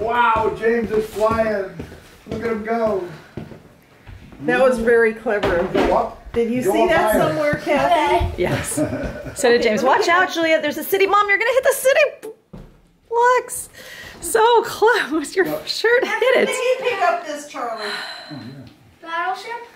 Wow, James is flying. Look at him go. That was very clever. Did you see that higher. somewhere, Kathy? Yes. So did James. Watch out, Juliet. There's a city. Mom, you're going to hit the Citi Blocks. So close. Your shirt hit Did it. he pick up this, Charlie? Oh, Battleship?